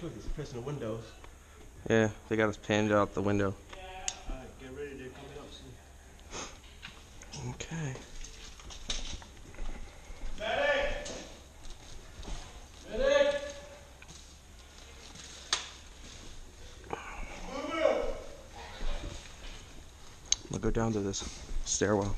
choice. It's pressing the windows. Yeah, they got us pinned out the window. Alright, get ready. They're coming up soon. Okay. We'll go down to this stairwell.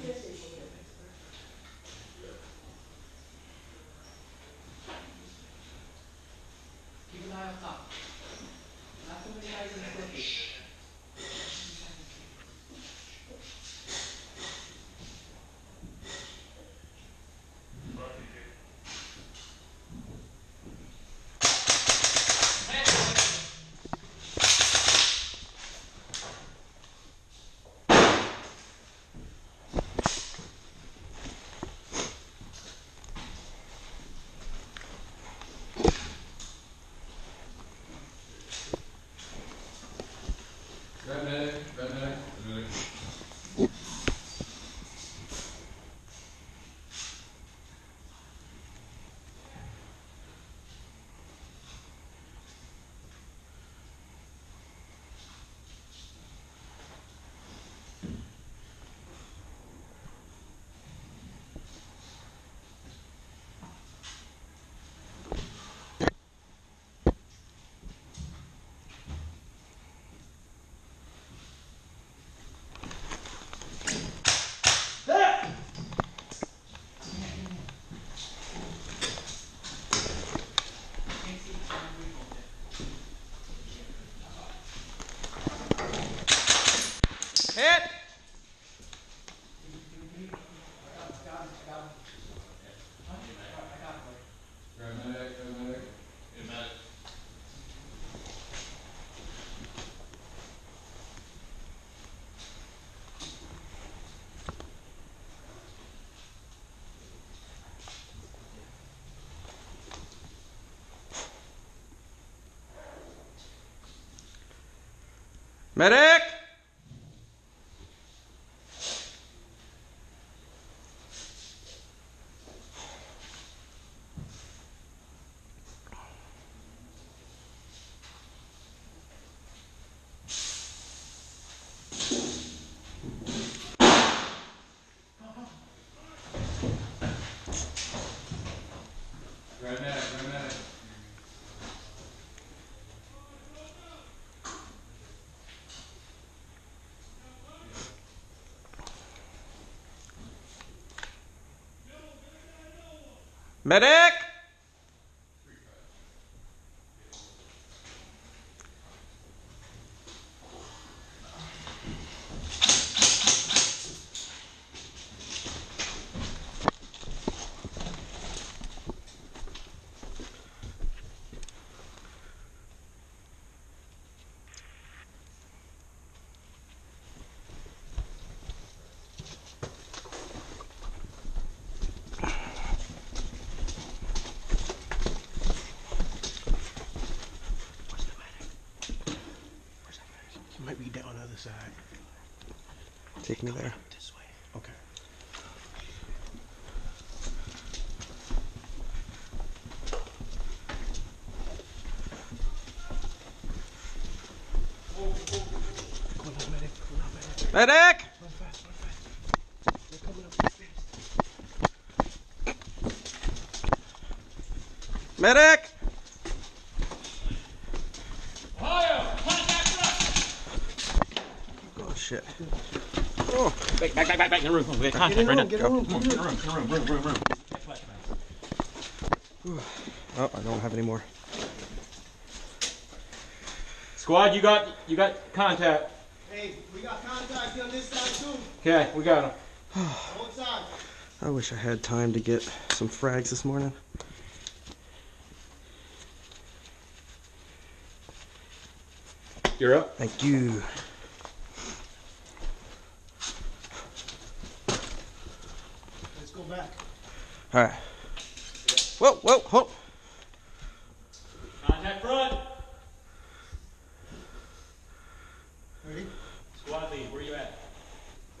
Keep an eye up top. Not so many eyes in the staircase. Grab medic, grab medic, medic. Hit! Grab medic, grab medic. Get medic. Medic! Medic! Take me there. This way. Okay. Come on, medic. Come on, medic. Medic! Run fast, run fast. They're coming up the stairs. Medic! Oh shit. Oh, Back, back, in the room. We got Get contact in right now. get in the room, get in the room. room, in the room, room, room, room. oh, I don't have any more. Squad, you got, you got contact. Hey, we got contact on this side too. Okay, we got him. I wish I had time to get some frags this morning. You're up. Thank you. Let's go back. All right. Whoa, whoa, hold. Contact front. Ready? Squad lead, where you at?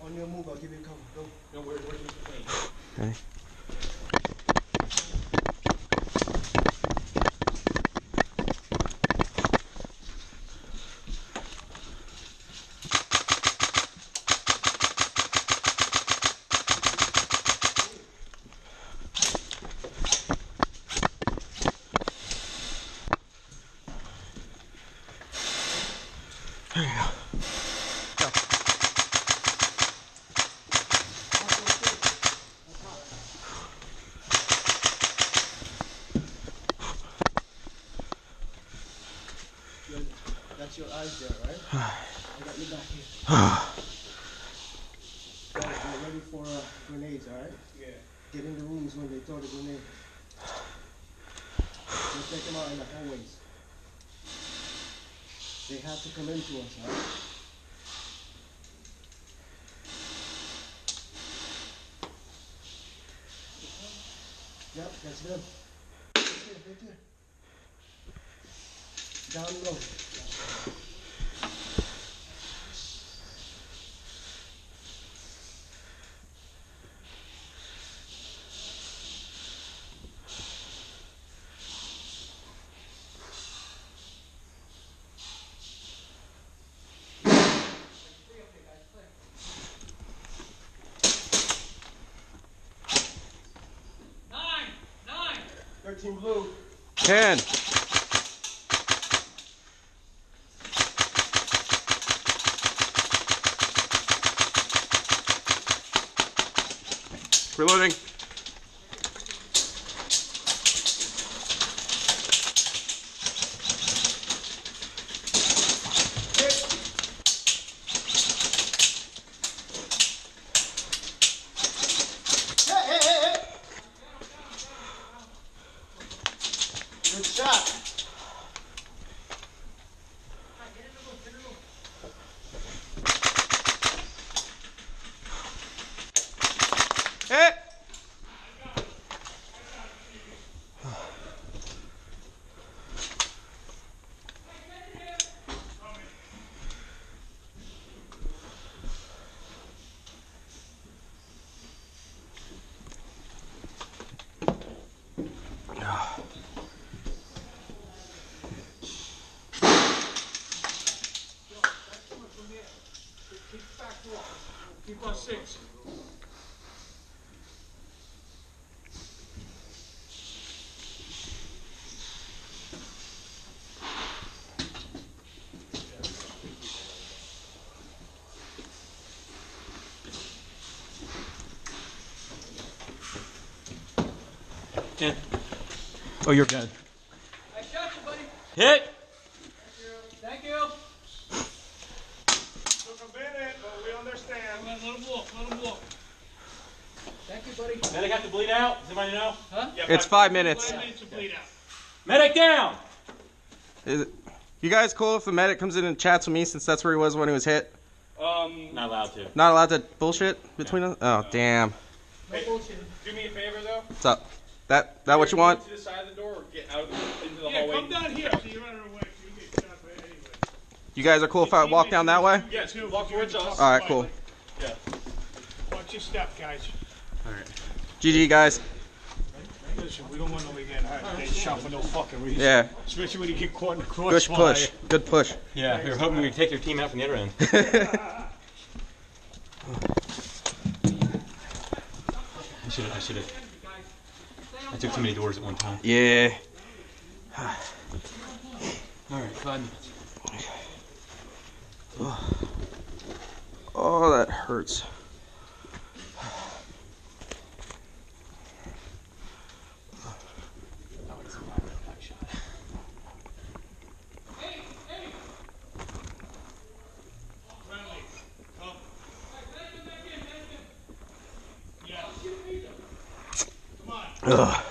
On your move, I'll give you a cover. Go. No, where, where's Mr. Clean? Okay. There you go. Good. That's your eyes there, right? I got you back here. Guys, get ready for uh, grenades, alright? Yeah. Get in the rooms when they throw the grenade. Just take them out in the hallways. They have to come into us, alright? Yep, that's them. Right there, right there. Down low. 13 blue. 10. Reloading. É! six. Hit. Oh, you're good. I shot you, buddy. Hit. Thank you. Took a minute, but we understand. Let him walk, let him walk. Thank you, buddy. Medic have to bleed out. Does anybody know? Huh? It's five minutes. Five minutes to bleed out. Medic down. Is it, you guys cool if the medic comes in and chats with me since that's where he was when he was hit? Um, not allowed to. Not allowed to bullshit between us? Oh, damn. No bullshit. Do me a favor though. What's up? That that what you want? To the side of the door or get out into the Yeah, hallway. come down here so you're away. So you get shot by anyway. You guys are cool if I walk down that way? Yes, walk towards us. All right, cool. Yeah. Watch your step, guys. All right. GG, guys. Listen, we don't want nobody getting hurt. They shot for no fucking reason. Yeah. Especially when you get caught in the Good crossfire. push. Good push. Yeah, we were hoping we'd take your team out from the other end. I should have. I should have. I took too many doors at one time. yeah. All right, five minutes. Oh, that hurts. Ugh.